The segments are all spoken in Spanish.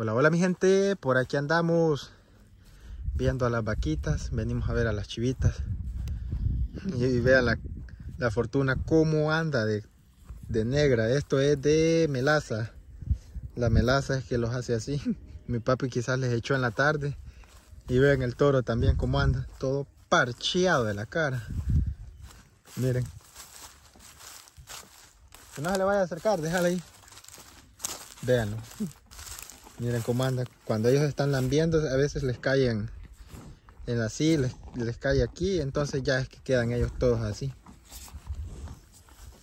Hola, hola mi gente, por aquí andamos viendo a las vaquitas, venimos a ver a las chivitas. Y, vean la, fortuna cómo anda de, de, negra, esto es de melaza, la melaza es que los hace así, mi papi quizás les echó en la tarde. Y vean el toro también cómo anda, todo parcheado de la cara, miren, que no se le vaya a acercar, déjale ahí, véanlo. Miren cómo anda. Cuando ellos están lambiendo, a veces les caen en así, les, les cae aquí. Entonces ya es que quedan ellos todos así.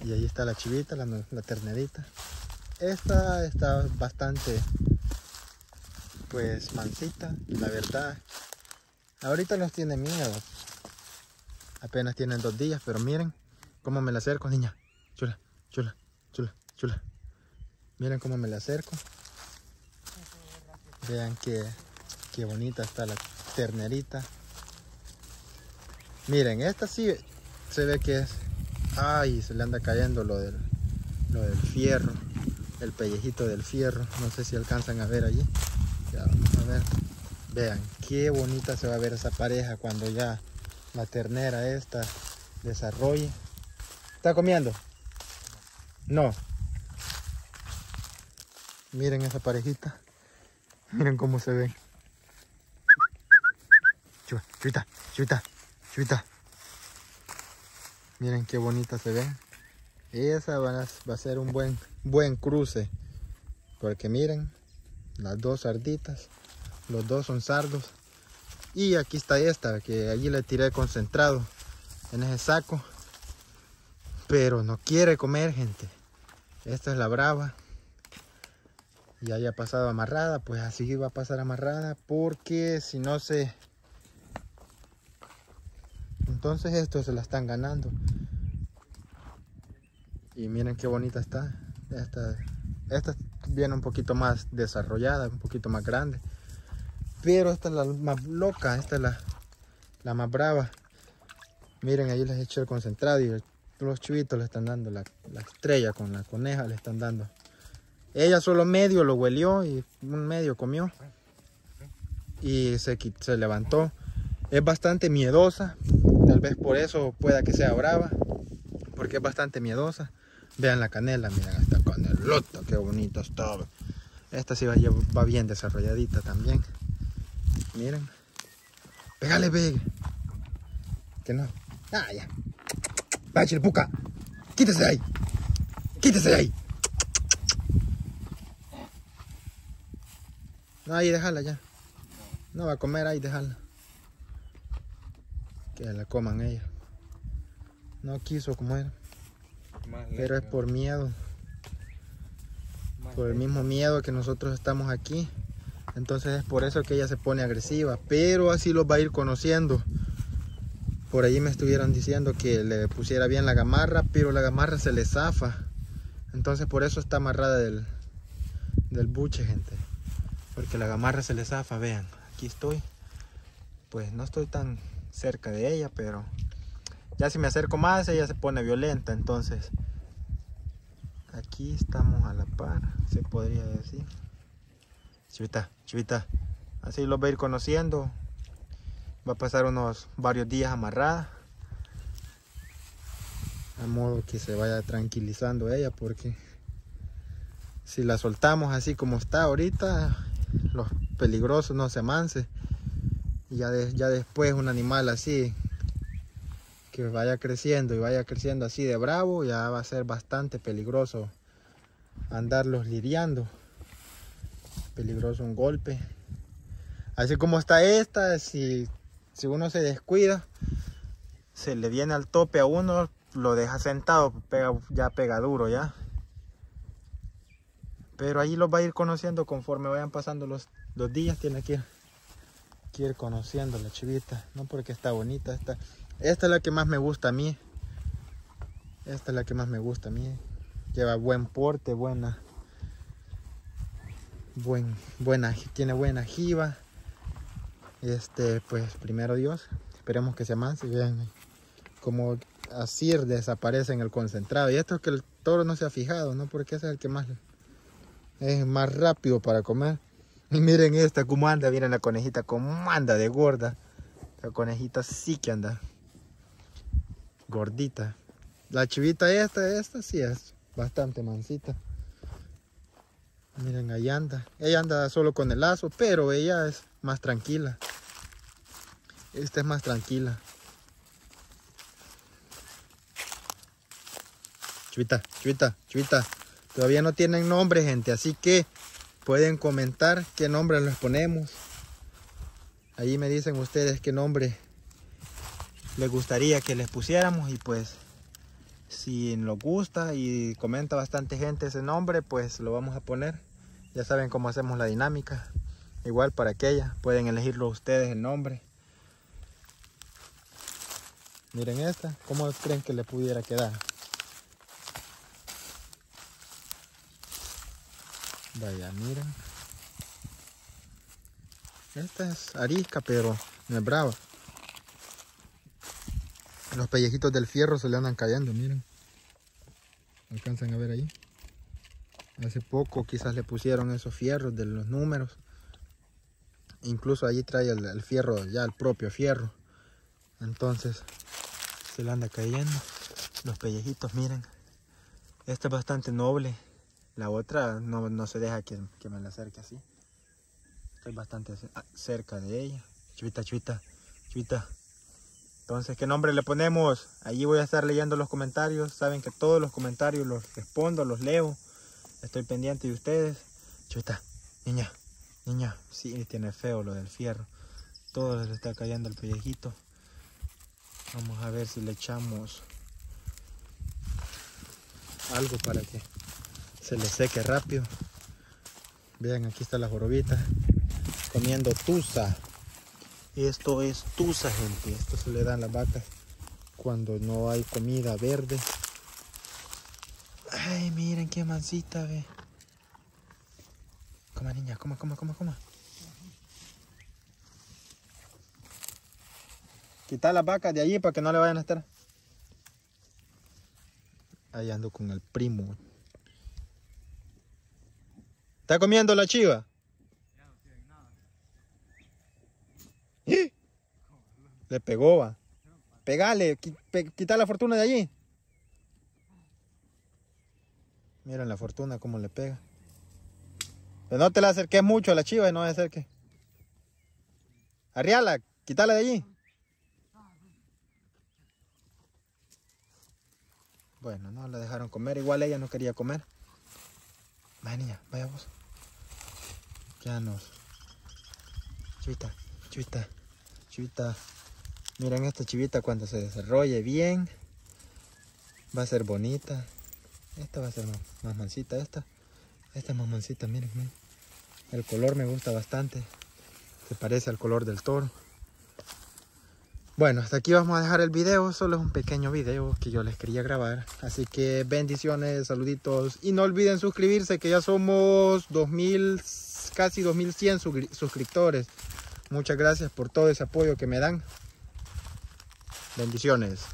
Y ahí está la chivita, la, ternerita. Esta está bastante, pues, mansita, la verdad. Ahorita nos tiene miedo. Apenas tienen dos días, pero miren cómo me la acerco, niña. Chula, chula, chula, chula. Miren cómo me la acerco. Vean qué, qué bonita está la ternerita. Miren, esta sí se ve que es... Ay, se le anda cayendo lo del, lo del fierro. El pellejito del fierro. No sé si alcanzan a ver allí. Ya, vamos a ver. Vean, qué bonita se va a ver esa pareja cuando ya la ternera esta desarrolle. ¿Está comiendo? No. Miren esa parejita. Miren cómo se ve. Chuvita, chuvita, chuvita. Miren qué bonita se ve. Esa va a, ser un buen, buen cruce. Porque miren, las dos sarditas. Los dos son sardos. Y aquí está esta, que allí le tiré concentrado en ese saco. Pero no quiere comer, gente. Esta es la brava y haya pasado amarrada, pues así va a pasar amarrada porque si no se... Entonces esto se la están ganando. Y miren qué bonita está. Esta, esta viene un poquito más desarrollada, un poquito más grande. Pero esta es la más loca, esta es la, la más brava. Miren, ahí les he hecho el concentrado y los chivitos le están dando la, la estrella con la coneja, le están dando. Ella solo medio lo huelió y un medio comió. Y se, se levantó. Es bastante miedosa. Tal vez por eso pueda que sea brava. Porque es bastante miedosa. Vean la canela, miren esta canelota, qué bonita está. Esta sí va, va bien desarrolladita también. Miren. Pégale, pegue. Que no. Ah, ya. Vaya, puca. Quítese de ahí. Quítese de ahí. No, ahí déjala ya. No va a comer ahí, déjala. Que la coman ella. No quiso comer. Pero es por miedo. Por el mismo miedo que nosotros estamos aquí. Entonces es por eso que ella se pone agresiva. Pero así los va a ir conociendo. Por ahí me estuvieron diciendo que le pusiera bien la gamarra, pero la gamarra se le zafa. Entonces por eso está amarrada del, del buche, gente porque la gamarra se le zafa, vean, aquí estoy, pues no estoy tan cerca de ella, pero ya si me acerco más ella se pone violenta, entonces aquí estamos a la par, se podría decir. Chivita, chivita, así lo va a ir conociendo, va a pasar unos varios días amarrada, a modo que se vaya tranquilizando ella, porque si la soltamos así como está ahorita, los peligrosos no se amance. Y ya, ya después un animal así que vaya creciendo y vaya creciendo así de bravo, ya va a ser bastante peligroso andarlos lidiando. Peligroso un golpe. Así como está esta, si, si uno se descuida, se le viene al tope a uno, lo deja sentado, pega, ya pega duro ya. Pero ahí los va a ir conociendo conforme vayan pasando los, días. Tiene que ir, conociendo la chivita. No porque está bonita. Esta, esta es la que más me gusta a mí. Esta es la que más me gusta a mí. Lleva buen porte, buena. Buen, buena, tiene buena jiba. Este, pues primero Dios. Esperemos que se y Vean como así desaparece en el concentrado. Y esto es que el toro no se ha fijado, ¿no? Porque ese es el que más es más rápido para comer. Y miren esta, cómo anda, miren la conejita, cómo anda de gorda. La conejita sí que anda gordita. La chivita esta, esta sí es bastante mansita. Miren, ahí anda. Ella anda solo con el lazo, pero ella es más tranquila. Esta es más tranquila. Chivita, chivita, chivita. Todavía no tienen nombre, gente, así que pueden comentar qué nombre les ponemos. Ahí me dicen ustedes qué nombre les gustaría que les pusiéramos y pues si nos gusta y comenta bastante gente ese nombre, pues lo vamos a poner. Ya saben cómo hacemos la dinámica. Igual para aquella, pueden elegirlo ustedes el nombre. Miren esta, ¿cómo creen que le pudiera quedar? Vaya, miren. Esta es arisca, pero no es brava. Los pellejitos del fierro se le andan cayendo, miren. Alcanzan a ver ahí. Hace poco quizás le pusieron esos fierros de los números. Incluso allí trae el, fierro, ya el propio fierro. Entonces se le anda cayendo. Los pellejitos, miren. Esta es bastante noble. La otra no, se deja que, que, me la acerque así. Estoy bastante cerca de ella. Chuita, chuita, chuita. Entonces, ¿qué nombre le ponemos? Allí voy a estar leyendo los comentarios. Saben que todos los comentarios los respondo, los leo. Estoy pendiente de ustedes. Chuta, niña, niña. Sí, tiene feo lo del fierro. Todo le está cayendo el pellejito. Vamos a ver si le echamos algo para que se le seque rápido. Vean, aquí está la jorobita comiendo tusa. Esto es tusa, gente. Esto se le da a las vacas cuando no hay comida verde. Ay, miren qué mansita, ve. Coma, niña, coma, coma, coma, coma. Quita las vacas de allí para que no le vayan a estar. Ahí ando con el primo. ¿Está comiendo la chiva? Le pegó, va. Pegale, quita la fortuna de allí. Miren la fortuna cómo le pega. Pero no te la acerques mucho a la chiva y no ser que Arriala, quítala de allí. Bueno, no la dejaron comer. Igual ella no quería comer. Vaya niña, vaya vos. Ya nos. Chivita, chivita, chivita. Miren esta chivita cuando se desarrolle bien. Va a ser bonita. Esta va a ser más, mansita. Esta, esta es más mansita, miren, miren. El color me gusta bastante. Se parece al color del toro. Bueno, hasta aquí vamos a dejar el video. Solo es un pequeño video que yo les quería grabar. Así que bendiciones, saluditos. Y no olviden suscribirse que ya somos 2000, casi 2100 suscriptores. Muchas gracias por todo ese apoyo que me dan. Bendiciones.